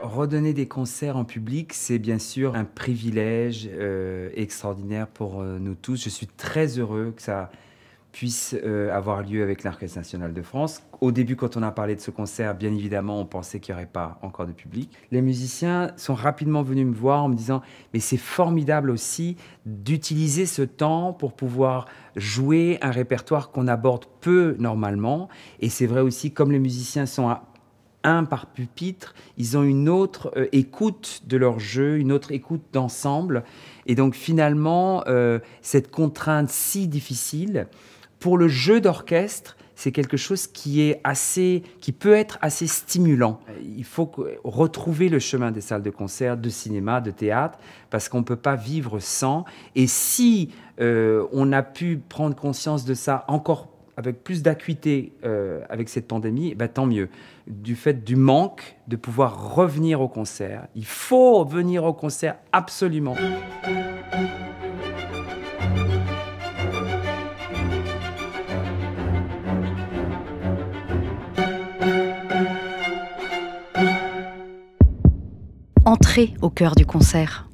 redonner des concerts en public, c'est bien sûr un privilège euh, extraordinaire pour euh, nous tous. Je suis très heureux que ça puisse euh, avoir lieu avec l'Orchestre national de France. Au début, quand on a parlé de ce concert, bien évidemment, on pensait qu'il n'y aurait pas encore de public. Les musiciens sont rapidement venus me voir en me disant, mais c'est formidable aussi d'utiliser ce temps pour pouvoir jouer un répertoire qu'on aborde peu normalement. Et c'est vrai aussi, comme les musiciens sont à par pupitre, ils ont une autre euh, écoute de leur jeu, une autre écoute d'ensemble. Et donc finalement, euh, cette contrainte si difficile, pour le jeu d'orchestre, c'est quelque chose qui est assez, qui peut être assez stimulant. Il faut retrouver le chemin des salles de concert, de cinéma, de théâtre, parce qu'on ne peut pas vivre sans. Et si euh, on a pu prendre conscience de ça encore avec plus d'acuité euh, avec cette pandémie, bah, tant mieux. Du fait du manque de pouvoir revenir au concert. Il faut venir au concert absolument. Entrez au cœur du concert.